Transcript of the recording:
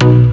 I'm